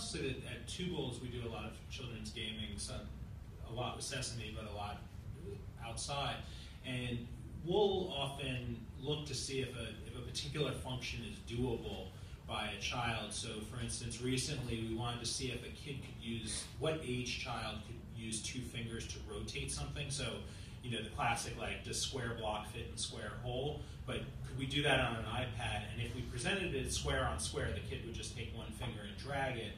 say that at Two Bulls we do a lot of children's gaming, so a lot with Sesame, but a lot outside. And we'll often look to see if a, if a particular function is doable by a child. So, for instance, recently we wanted to see if a kid could use, what age child could use two fingers to rotate something. So, you know, the classic, like, does square block fit in square hole? But could we do that on an iPad? And if we presented it square on square, the kid would just take one finger and drag it.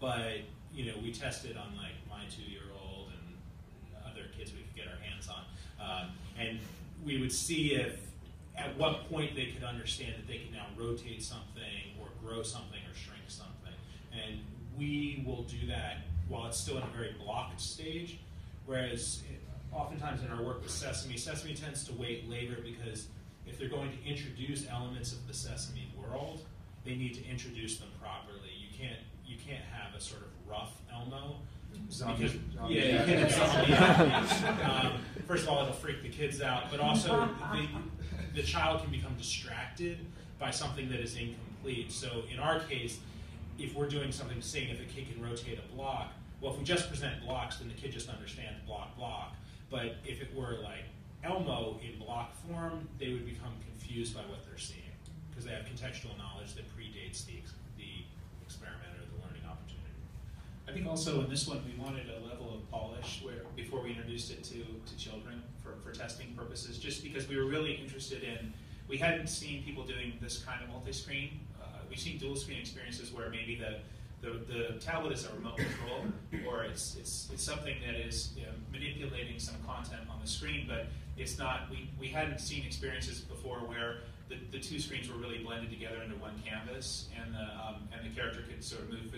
But, you know, we tested on, like, my two-year-old and other kids we could get our hands on. Um, and we would see if, at what point they could understand that they can now rotate something or grow something or shrink something. And we will do that while it's still in a very blocked stage. Whereas oftentimes in our work with Sesame, Sesame tends to wait later because if they're going to introduce elements of the Sesame world, they need to introduce them properly. You can't you can't a sort of rough Elmo. Zombie- because, yeah, you can't zombie. um, first of all, it'll freak the kids out, but also the, the child can become distracted by something that is incomplete. So in our case, if we're doing something, saying if a kid can rotate a block, well, if we just present blocks, then the kid just understands block, block. But if it were like Elmo in block form, they would become confused by what they're seeing because they have contextual knowledge that predates the, the experiment or the learning opportunity. Think also in this one, we wanted a level of polish where, before we introduced it to, to children for, for testing purposes, just because we were really interested in, we hadn't seen people doing this kind of multi-screen. Uh, we've seen dual screen experiences where maybe the, the, the tablet is a remote control, or it's, it's, it's something that is you know, manipulating some content on the screen, but it's not, we, we hadn't seen experiences before where the, the two screens were really blended together into one canvas, and the, um, and the character could sort of move